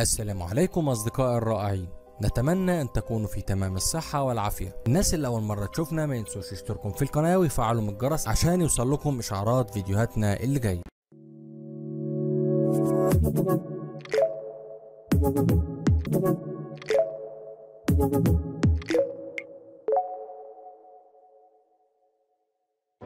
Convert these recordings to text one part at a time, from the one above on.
السلام عليكم أصدقائي الرائعين. نتمنى أن تكونوا في تمام الصحة والعافية. الناس اللي أول مرة تشوفنا ما ينسوش يشتركوا في القناة ويفعلوا من الجرس عشان يوصل لكم إشعارات فيديوهاتنا اللي جاية.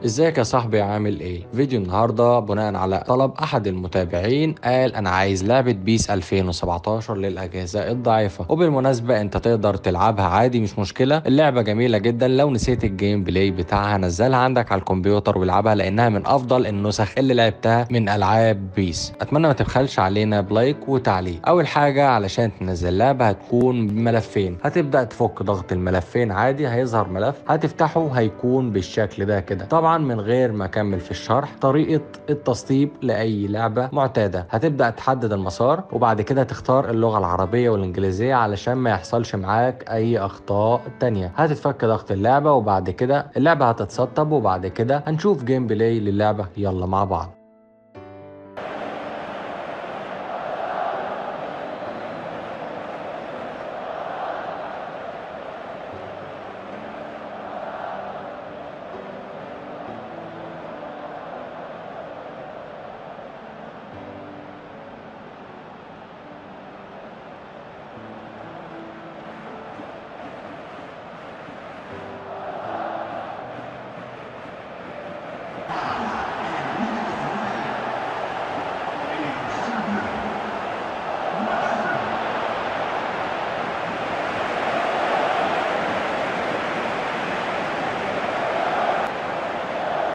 ازيك يا صاحبي عامل إيه؟ فيديو النهارده بناء على طلب أحد المتابعين قال أنا عايز لعبة PES 2017 للأجهزة الضعيفة. وبالمناسبة أنت تقدر تلعبها عادي مش مشكلة. اللعبة جميلة جدا لو نسيت ال gameplay بتاعها نزلها عندك على الكمبيوتر والعبها لأنها من أفضل النسخ اللي لعبتها من ألعاب PES. أتمنى ما تبخلش علينا ب like وتعليق. أول حاجة علشان تنزل لعبه هتكون بملفين. هتبدأ تفك ضغط الملفين عادي هيظهر ملف هتفتحه هيكون بالشكل ده كده. طبعا من غير ما أكمل في الشرح طريقة التسطيب لأي لعبة معتادة. هتبدأ تحدد المسار وبعد كده تختار اللغة العربية والإنجليزية علشان ما يحصلش معاك أي أخطاء تانية. هتتفك ضغط اللعبة وبعد كده اللعبة هتتسطب وبعد كده هنشوف gameplay للعبة. يلا مع بعض.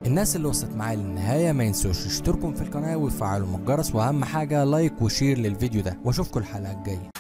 الناس اللي وصلت معايا للنهاية ما ينسوش يشتركوا في القناة ويفعلوا الجرس وأهم حاجة like و share للفيديو ده وأشوفكم الحلقة الجاية.